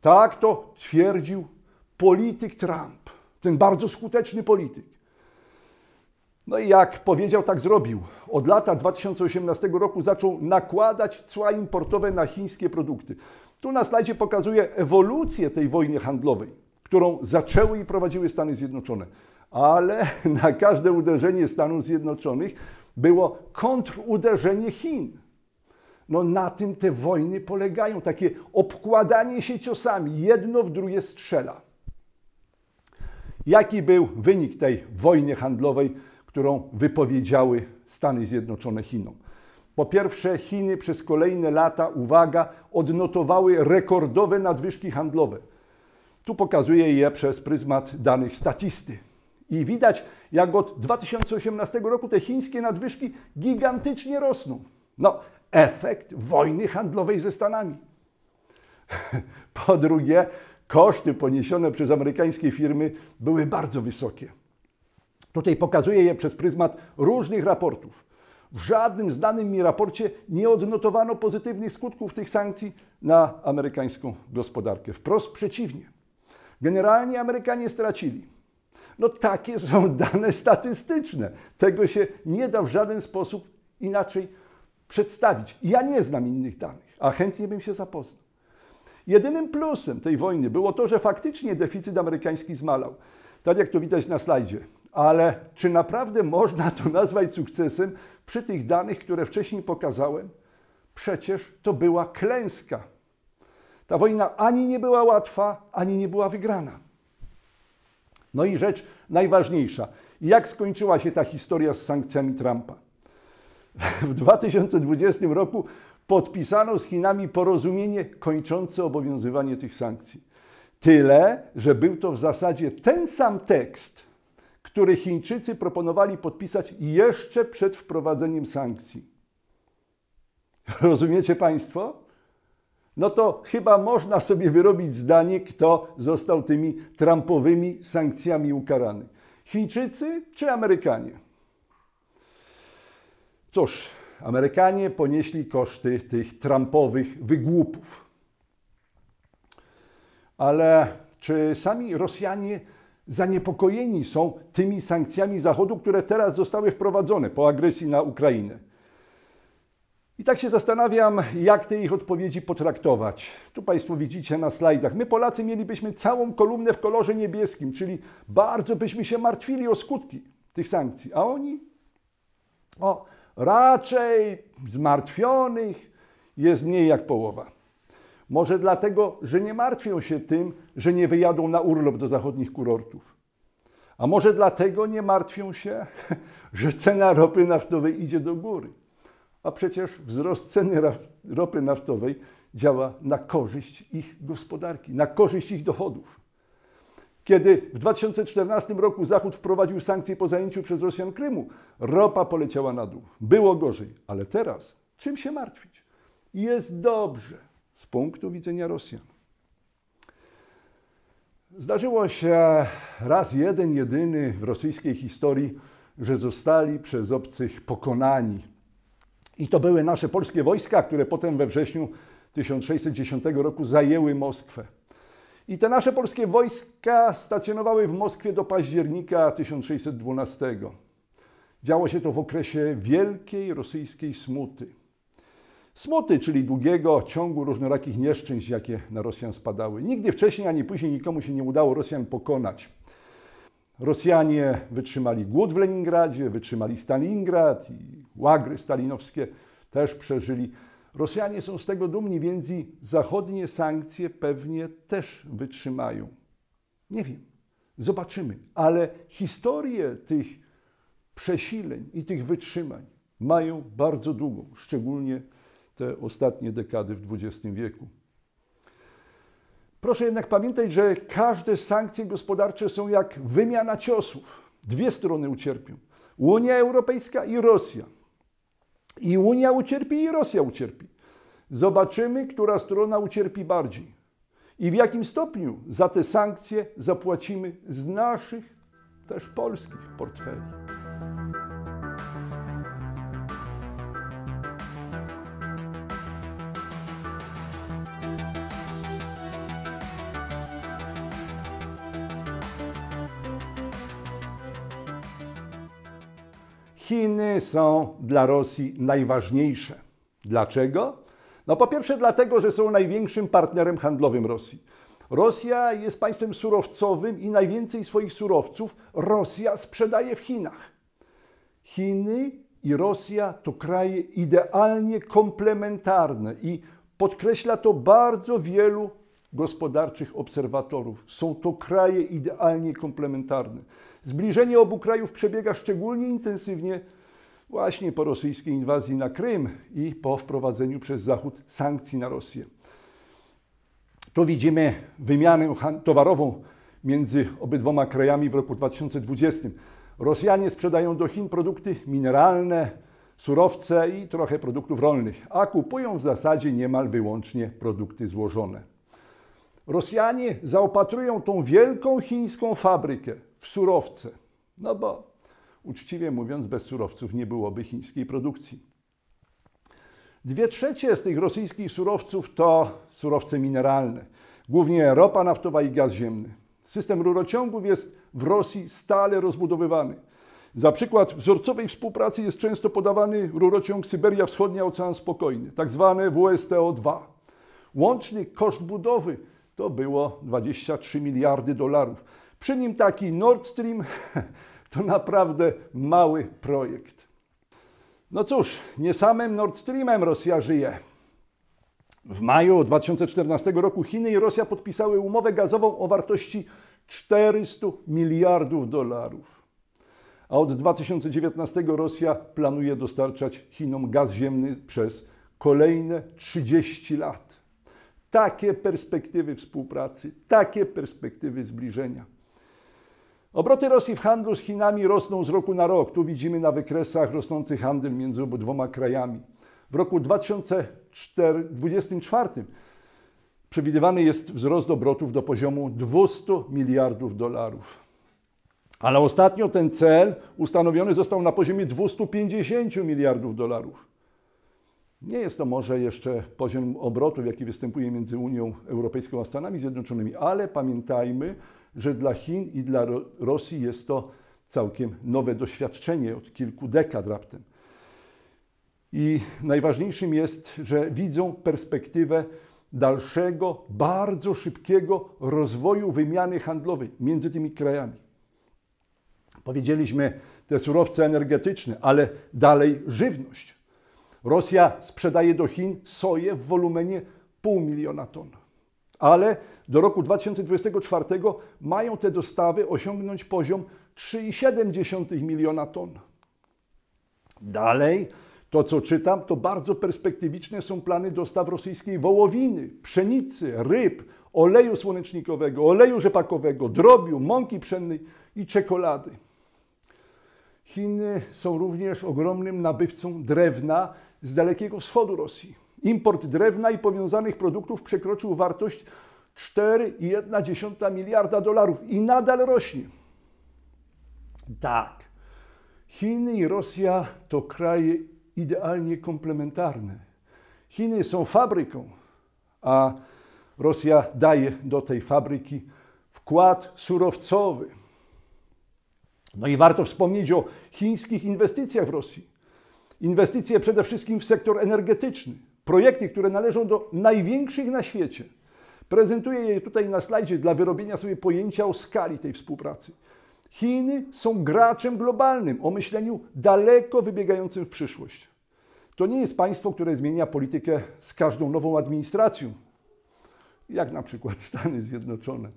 tak to twierdził polityk Trump, ten bardzo skuteczny polityk. No i jak powiedział, tak zrobił. Od lata 2018 roku zaczął nakładać cła importowe na chińskie produkty. Tu na slajdzie pokazuje ewolucję tej wojny handlowej, którą zaczęły i prowadziły Stany Zjednoczone. Ale na każde uderzenie Stanów Zjednoczonych było kontruderzenie Chin. No na tym te wojny polegają, takie obkładanie się ciosami, jedno w drugie strzela. Jaki był wynik tej wojny handlowej, którą wypowiedziały Stany Zjednoczone Chinom? Po pierwsze, Chiny przez kolejne lata, uwaga, odnotowały rekordowe nadwyżki handlowe. Tu pokazuję je przez pryzmat danych statysty. I widać, jak od 2018 roku te chińskie nadwyżki gigantycznie rosną. No, efekt wojny handlowej ze Stanami. Po drugie, koszty poniesione przez amerykańskie firmy były bardzo wysokie. Tutaj pokazuję je przez pryzmat różnych raportów. W żadnym znanym mi raporcie nie odnotowano pozytywnych skutków tych sankcji na amerykańską gospodarkę. Wprost przeciwnie. Generalnie Amerykanie stracili. No takie są dane statystyczne. Tego się nie da w żaden sposób inaczej przedstawić. Ja nie znam innych danych, a chętnie bym się zapoznał. Jedynym plusem tej wojny było to, że faktycznie deficyt amerykański zmalał, tak jak to widać na slajdzie. Ale czy naprawdę można to nazwać sukcesem przy tych danych, które wcześniej pokazałem? Przecież to była klęska. Ta wojna ani nie była łatwa, ani nie była wygrana. No i rzecz najważniejsza. Jak skończyła się ta historia z sankcjami Trumpa? W 2020 roku podpisano z Chinami porozumienie kończące obowiązywanie tych sankcji. Tyle, że był to w zasadzie ten sam tekst, który Chińczycy proponowali podpisać jeszcze przed wprowadzeniem sankcji. Rozumiecie Państwo? No to chyba można sobie wyrobić zdanie, kto został tymi Trumpowymi sankcjami ukarany. Chińczycy czy Amerykanie? Cóż, Amerykanie ponieśli koszty tych Trumpowych wygłupów. Ale czy sami Rosjanie zaniepokojeni są tymi sankcjami Zachodu, które teraz zostały wprowadzone po agresji na Ukrainę? I tak się zastanawiam, jak te ich odpowiedzi potraktować. Tu Państwo widzicie na slajdach. My, Polacy, mielibyśmy całą kolumnę w kolorze niebieskim, czyli bardzo byśmy się martwili o skutki tych sankcji. A oni? O, raczej zmartwionych jest mniej jak połowa. Może dlatego, że nie martwią się tym, że nie wyjadą na urlop do zachodnich kurortów. A może dlatego nie martwią się, że cena ropy naftowej idzie do góry. A przecież wzrost ceny ropy naftowej działa na korzyść ich gospodarki, na korzyść ich dochodów. Kiedy w 2014 roku Zachód wprowadził sankcje po zajęciu przez Rosjan Krymu, ropa poleciała na dół. Było gorzej, ale teraz czym się martwić? Jest dobrze z punktu widzenia Rosjan. Zdarzyło się raz jeden, jedyny w rosyjskiej historii, że zostali przez obcych pokonani. I to były nasze polskie wojska, które potem we wrześniu 1610 roku zajęły Moskwę. I te nasze polskie wojska stacjonowały w Moskwie do października 1612. Działo się to w okresie wielkiej rosyjskiej smuty. Smuty, czyli długiego ciągu różnorakich nieszczęść, jakie na Rosjan spadały. Nigdy wcześniej ani później nikomu się nie udało Rosjan pokonać. Rosjanie wytrzymali głód w Leningradzie, wytrzymali Stalingrad i łagry stalinowskie też przeżyli. Rosjanie są z tego dumni, więc i zachodnie sankcje pewnie też wytrzymają. Nie wiem, zobaczymy, ale historię tych przesileń i tych wytrzymań mają bardzo długą, szczególnie te ostatnie dekady w XX wieku. Proszę jednak pamiętać, że każde sankcje gospodarcze są jak wymiana ciosów. Dwie strony ucierpią. Unia Europejska i Rosja. I Unia ucierpi, i Rosja ucierpi. Zobaczymy, która strona ucierpi bardziej. I w jakim stopniu za te sankcje zapłacimy z naszych, też polskich portfeli. Chiny są dla Rosji najważniejsze. Dlaczego? No po pierwsze dlatego, że są największym partnerem handlowym Rosji. Rosja jest państwem surowcowym i najwięcej swoich surowców Rosja sprzedaje w Chinach. Chiny i Rosja to kraje idealnie komplementarne i podkreśla to bardzo wielu gospodarczych obserwatorów. Są to kraje idealnie komplementarne. Zbliżenie obu krajów przebiega szczególnie intensywnie właśnie po rosyjskiej inwazji na Krym i po wprowadzeniu przez Zachód sankcji na Rosję. Tu widzimy wymianę towarową między obydwoma krajami w roku 2020. Rosjanie sprzedają do Chin produkty mineralne, surowce i trochę produktów rolnych, a kupują w zasadzie niemal wyłącznie produkty złożone. Rosjanie zaopatrują tą wielką chińską fabrykę w surowce, no bo uczciwie mówiąc, bez surowców nie byłoby chińskiej produkcji. Dwie trzecie z tych rosyjskich surowców to surowce mineralne, głównie ropa naftowa i gaz ziemny. System rurociągów jest w Rosji stale rozbudowywany. Za przykład wzorcowej współpracy jest często podawany rurociąg Syberia Wschodnia Ocean Spokojny, tak zwany WSTO-2. Łączny koszt budowy to było 23 miliardy dolarów. Przy nim taki Nord Stream to naprawdę mały projekt. No cóż, nie samym Nord Streamem Rosja żyje. W maju 2014 roku Chiny i Rosja podpisały umowę gazową o wartości 400 miliardów dolarów. A od 2019 Rosja planuje dostarczać Chinom gaz ziemny przez kolejne 30 lat. Takie perspektywy współpracy, takie perspektywy zbliżenia. Obroty Rosji w handlu z Chinami rosną z roku na rok. Tu widzimy na wykresach rosnący handel między obydwoma krajami. W roku 2024 przewidywany jest wzrost obrotów do poziomu 200 miliardów dolarów. Ale ostatnio ten cel ustanowiony został na poziomie 250 miliardów dolarów. Nie jest to może jeszcze poziom obrotów, jaki występuje między Unią Europejską a Stanami Zjednoczonymi, ale pamiętajmy, że dla Chin i dla Rosji jest to całkiem nowe doświadczenie od kilku dekad raptem. I najważniejszym jest, że widzą perspektywę dalszego, bardzo szybkiego rozwoju wymiany handlowej między tymi krajami. Powiedzieliśmy te surowce energetyczne, ale dalej żywność. Rosja sprzedaje do Chin soję w wolumenie pół miliona ton ale do roku 2024 mają te dostawy osiągnąć poziom 3,7 miliona ton. Dalej, to co czytam, to bardzo perspektywiczne są plany dostaw rosyjskiej wołowiny, pszenicy, ryb, oleju słonecznikowego, oleju rzepakowego, drobiu, mąki pszennej i czekolady. Chiny są również ogromnym nabywcą drewna z Dalekiego Wschodu Rosji. Import drewna i powiązanych produktów przekroczył wartość 4,1 miliarda dolarów i nadal rośnie. Tak, Chiny i Rosja to kraje idealnie komplementarne. Chiny są fabryką, a Rosja daje do tej fabryki wkład surowcowy. No i warto wspomnieć o chińskich inwestycjach w Rosji. Inwestycje przede wszystkim w sektor energetyczny projekty, które należą do największych na świecie. Prezentuję je tutaj na slajdzie dla wyrobienia sobie pojęcia o skali tej współpracy. Chiny są graczem globalnym o myśleniu daleko wybiegającym w przyszłość. To nie jest państwo, które zmienia politykę z każdą nową administracją, jak na przykład Stany Zjednoczone.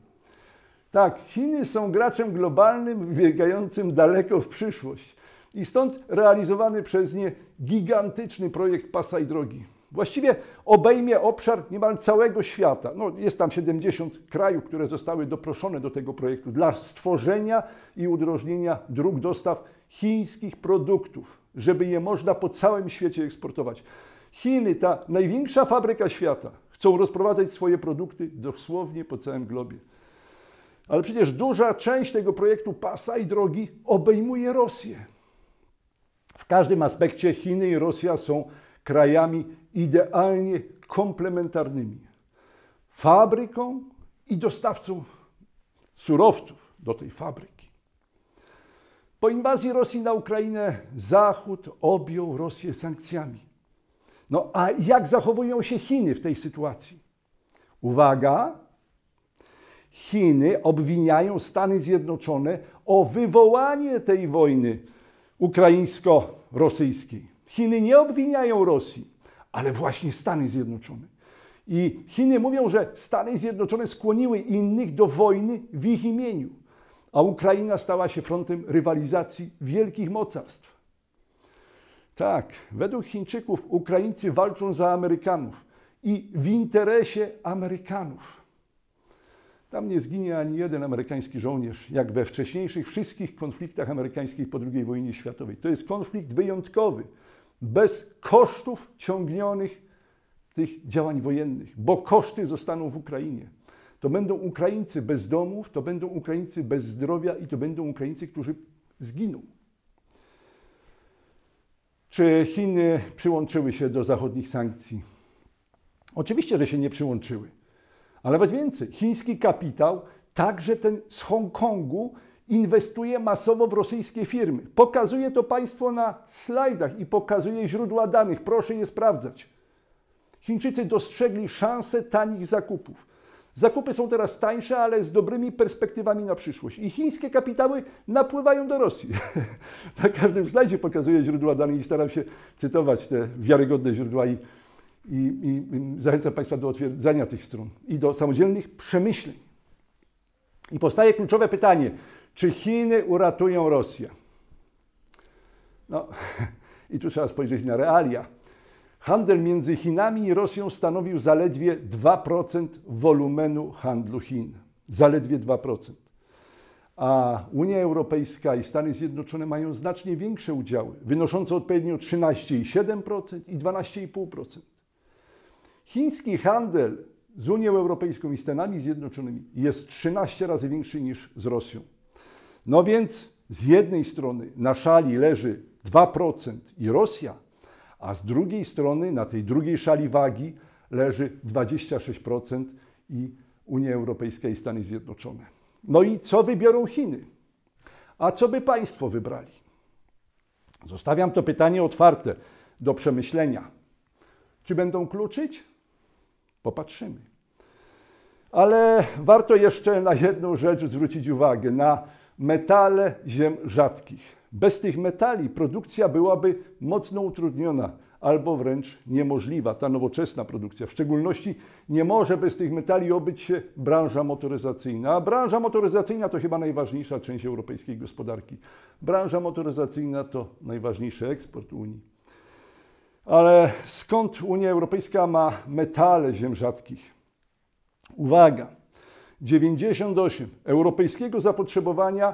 Tak, Chiny są graczem globalnym, wybiegającym daleko w przyszłość. I stąd realizowany przez nie gigantyczny projekt pasa i drogi Właściwie obejmie obszar niemal całego świata. No, jest tam 70 krajów, które zostały doproszone do tego projektu dla stworzenia i udrożnienia dróg dostaw chińskich produktów, żeby je można po całym świecie eksportować. Chiny, ta największa fabryka świata, chcą rozprowadzać swoje produkty dosłownie po całym globie. Ale przecież duża część tego projektu pasa i drogi obejmuje Rosję. W każdym aspekcie Chiny i Rosja są krajami idealnie komplementarnymi. Fabryką i dostawcą surowców do tej fabryki. Po inwazji Rosji na Ukrainę Zachód objął Rosję sankcjami. No a jak zachowują się Chiny w tej sytuacji? Uwaga! Chiny obwiniają Stany Zjednoczone o wywołanie tej wojny ukraińsko-rosyjskiej. Chiny nie obwiniają Rosji, ale właśnie Stany Zjednoczone. I Chiny mówią, że Stany Zjednoczone skłoniły innych do wojny w ich imieniu, a Ukraina stała się frontem rywalizacji wielkich mocarstw. Tak, według Chińczyków Ukraińcy walczą za Amerykanów i w interesie Amerykanów. Tam nie zginie ani jeden amerykański żołnierz, jak we wcześniejszych wszystkich konfliktach amerykańskich po II wojnie światowej. To jest konflikt wyjątkowy, bez kosztów ciągnionych tych działań wojennych, bo koszty zostaną w Ukrainie. To będą Ukraińcy bez domów, to będą Ukraińcy bez zdrowia i to będą Ukraińcy, którzy zginą. Czy Chiny przyłączyły się do zachodnich sankcji? Oczywiście, że się nie przyłączyły. Ale nawet więcej, chiński kapitał, także ten z Hongkongu, inwestuje masowo w rosyjskie firmy. Pokazuje to Państwo na slajdach i pokazuje źródła danych. Proszę je sprawdzać. Chińczycy dostrzegli szansę tanich zakupów. Zakupy są teraz tańsze, ale z dobrymi perspektywami na przyszłość. I chińskie kapitały napływają do Rosji. na każdym slajdzie pokazuję źródła danych i staram się cytować te wiarygodne źródła i i, i zachęcam Państwa do otwierdzania tych stron i do samodzielnych przemyśleń. I powstaje kluczowe pytanie, czy Chiny uratują Rosję? No, i tu trzeba spojrzeć na realia. Handel między Chinami i Rosją stanowił zaledwie 2% wolumenu handlu Chin. Zaledwie 2%. A Unia Europejska i Stany Zjednoczone mają znacznie większe udziały, wynoszące odpowiednio 13,7% i 12,5%. Chiński handel z Unią Europejską i Stanami Zjednoczonymi jest 13 razy większy niż z Rosją. No więc z jednej strony na szali leży 2% i Rosja, a z drugiej strony na tej drugiej szali wagi leży 26% i Unia Europejska i Stany Zjednoczone. No i co wybiorą Chiny? A co by państwo wybrali? Zostawiam to pytanie otwarte do przemyślenia. Czy będą kluczyć? Popatrzymy. Ale warto jeszcze na jedną rzecz zwrócić uwagę, na metale ziem rzadkich. Bez tych metali produkcja byłaby mocno utrudniona albo wręcz niemożliwa, ta nowoczesna produkcja. W szczególności nie może bez tych metali obyć się branża motoryzacyjna. A branża motoryzacyjna to chyba najważniejsza część europejskiej gospodarki. Branża motoryzacyjna to najważniejszy eksport Unii. Ale skąd Unia Europejska ma metale ziem rzadkich? Uwaga, 98 europejskiego zapotrzebowania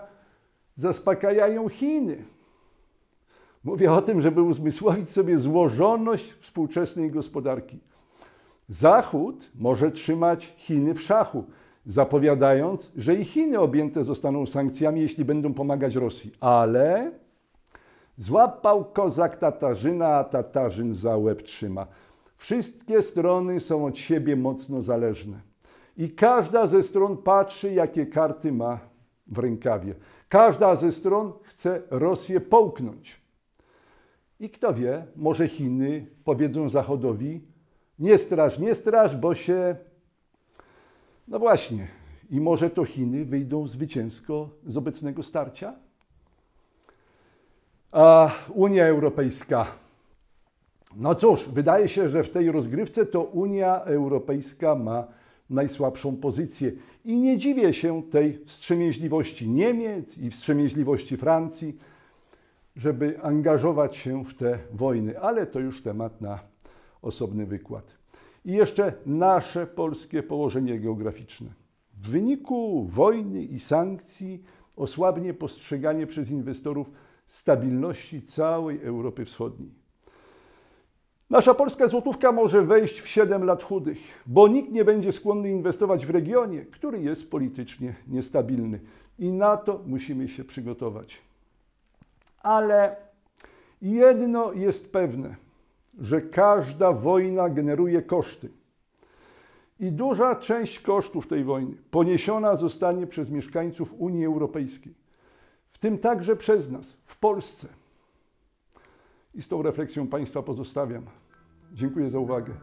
zaspokajają Chiny. Mówię o tym, żeby uzmysłowić sobie złożoność współczesnej gospodarki. Zachód może trzymać Chiny w szachu, zapowiadając, że i Chiny objęte zostaną sankcjami, jeśli będą pomagać Rosji. Ale Złapał kozak Tatarzyna, a Tatarzyn za łeb trzyma. Wszystkie strony są od siebie mocno zależne. I każda ze stron patrzy, jakie karty ma w rękawie. Każda ze stron chce Rosję połknąć. I kto wie, może Chiny powiedzą Zachodowi: Nie straż, nie straż, bo się. No właśnie. I może to Chiny wyjdą zwycięsko z obecnego starcia? Unia Europejska. No cóż, wydaje się, że w tej rozgrywce to Unia Europejska ma najsłabszą pozycję. I nie dziwię się tej wstrzemięźliwości Niemiec i wstrzemięźliwości Francji, żeby angażować się w te wojny, ale to już temat na osobny wykład. I jeszcze nasze polskie położenie geograficzne. W wyniku wojny i sankcji osłabnie postrzeganie przez inwestorów stabilności całej Europy Wschodniej. Nasza polska złotówka może wejść w 7 lat chudych, bo nikt nie będzie skłonny inwestować w regionie, który jest politycznie niestabilny. I na to musimy się przygotować. Ale jedno jest pewne, że każda wojna generuje koszty. I duża część kosztów tej wojny poniesiona zostanie przez mieszkańców Unii Europejskiej, w tym także przez nas w Polsce. I z tą refleksją Państwa pozostawiam. Dziękuję za uwagę.